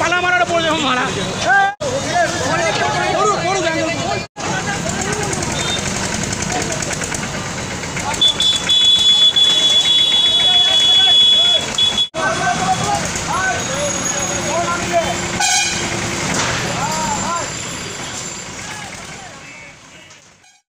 পালা মারাটা পড়ে যাবো মারা